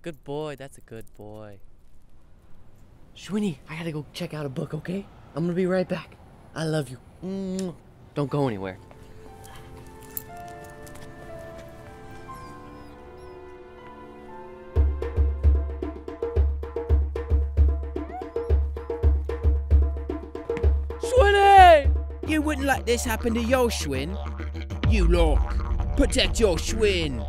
Good boy. That's a good boy. Schwinny, I gotta go check out a book, okay? I'm gonna be right back. I love you. Don't go anywhere. Schwinny! You wouldn't let this happen to your Schwinn. You look. protect your Schwinn.